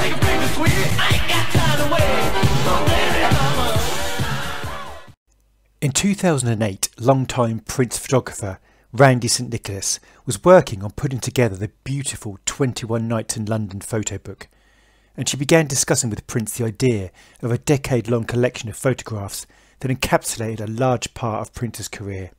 Thanks, baby, sweet. I ain't got time to wait. Oh, baby, mama. In 2008, long-time Prince photographer Randee St Nicholas was working on putting together the beautiful 21 Nights in London photo book, and she began discussing with Prince the idea of a decade-long collection of photographs that encapsulated a large part of Prince's career.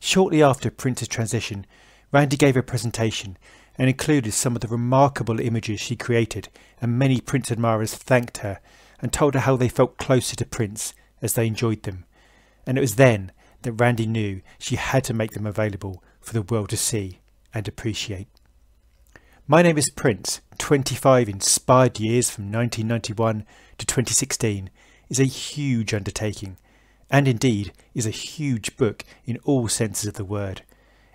Shortly after Prince's transition, Randee gave a presentation and included some of the remarkable images she created, and many Prince admirers thanked her and told her how they felt closer to Prince as they enjoyed them and it was then that Randee knew she had to make them available for the world to see and appreciate. My name is Prince. 25 inspired years from 1991 to 2016 is a huge undertaking, and indeed is a huge book in all senses of the word.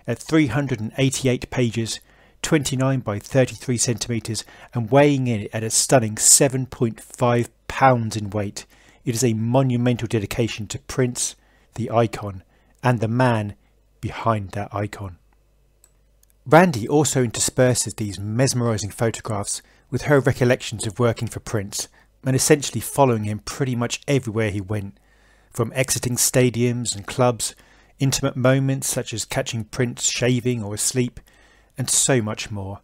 At 388 pages, 29 by 33 centimetres, and weighing in at a stunning 7.5 pounds in weight, it is a monumental dedication to Prince, the icon, and the man behind that icon. Randee also intersperses these mesmerising photographs with her recollections of working for Prince and essentially following him pretty much everywhere he went, from exiting stadiums and clubs, intimate moments such as catching Prince shaving or asleep, and so much more.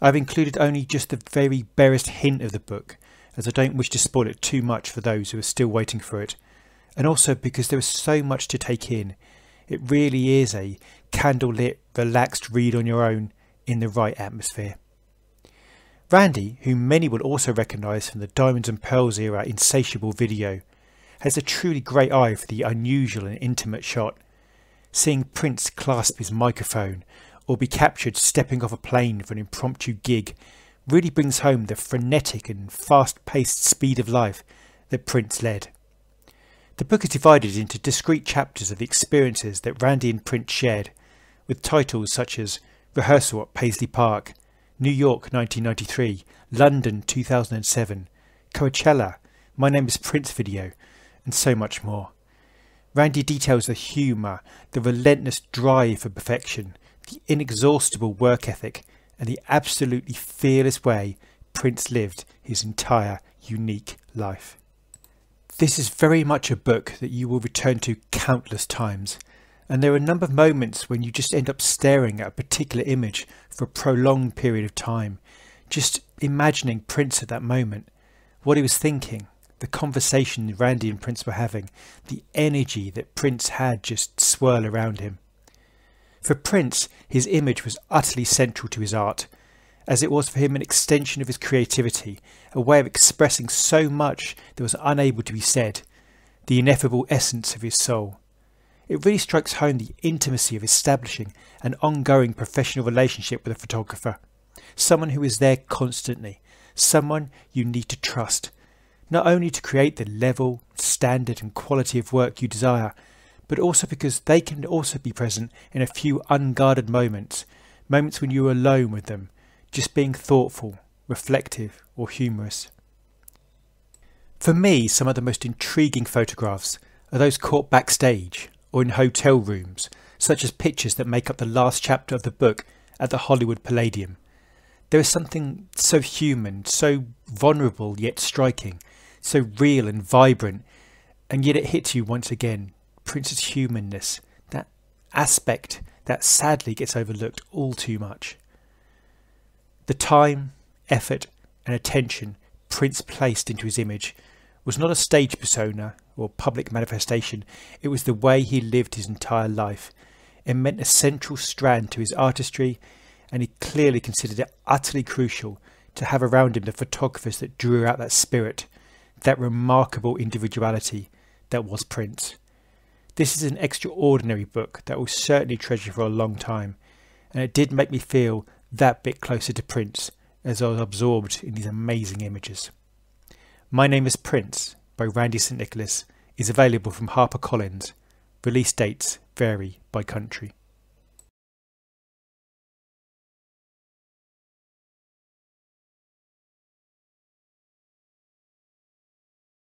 I've included only just the very barest hint of the book, as I don't wish to spoil it too much for those who are still waiting for it, and also because there is so much to take in. It really is a candlelit, relaxed read on your own in the right atmosphere. Randee, who many will also recognise from the Diamonds and Pearls era insatiable video, has a truly great eye for the unusual and intimate shot. Seeing Prince clasp his microphone or be captured stepping off a plane for an impromptu gig really brings home the frenetic and fast paced speed of life that Prince led. The book is divided into discrete chapters of the experiences that Randee and Prince shared, with titles such as Rehearsal at Paisley Park, New York 1993, London 2007, Coachella, My Name is Prince video, and so much more. Randee details the humour, the relentless drive for perfection, the inexhaustible work ethic, and the absolutely fearless way Prince lived his entire unique life. This is very much a book that you will return to countless times, and there are a number of moments when you just end up staring at a particular image for a prolonged period of time, just imagining Prince at that moment, what he was thinking, the conversation Randee and Prince were having, the energy that Prince had just swirl around him. For Prince, his image was utterly central to his art, as it was for him an extension of his creativity, a way of expressing so much that was unable to be said, the ineffable essence of his soul. It really strikes home the intimacy of establishing an ongoing professional relationship with a photographer, someone who is there constantly, someone you need to trust, not only to create the level, standard and quality of work you desire, but also because they can also be present in a few unguarded moments, moments when you are alone with them, just being thoughtful, reflective, or humorous. For me, some of the most intriguing photographs are those caught backstage or in hotel rooms, such as pictures that make up the last chapter of the book at the Hollywood Palladium. There is something so human, so vulnerable yet striking, so real and vibrant, and yet it hits you once again Prince's humanness, that aspect that sadly gets overlooked all too much. The time, effort, and attention Prince placed into his image was not a stage persona or public manifestation, it was the way he lived his entire life. It meant a central strand to his artistry, and he clearly considered it utterly crucial to have around him the photographers that drew out that spirit, that remarkable individuality that was Prince. This is an extraordinary book that will certainly treasure for a long time, and it did make me feel that bit closer to Prince as I was absorbed in these amazing images. My Name is Prince by Randee St Nicholas is available from HarperCollins. Release dates vary by country.